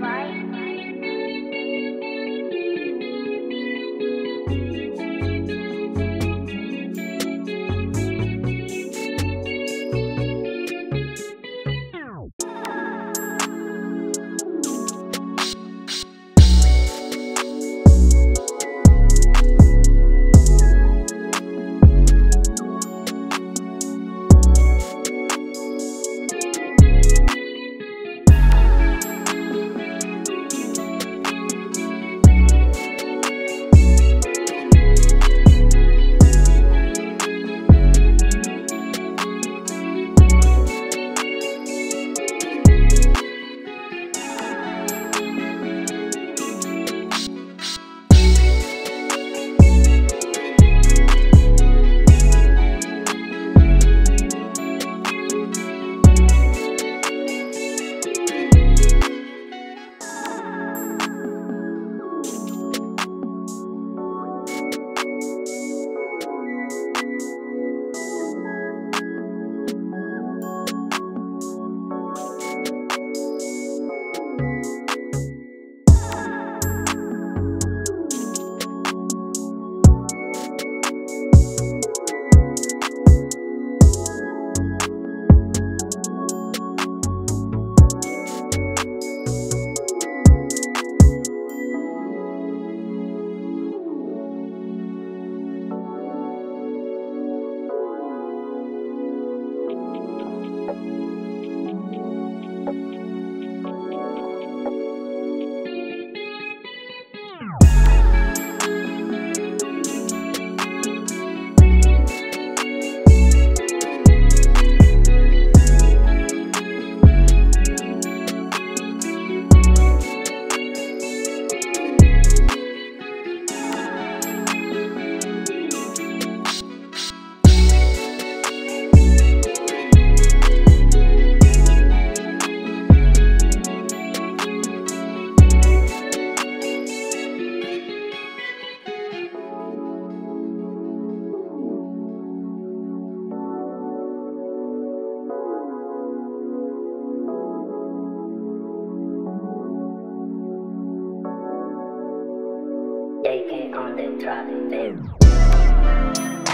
AK con neutralidad. Eh?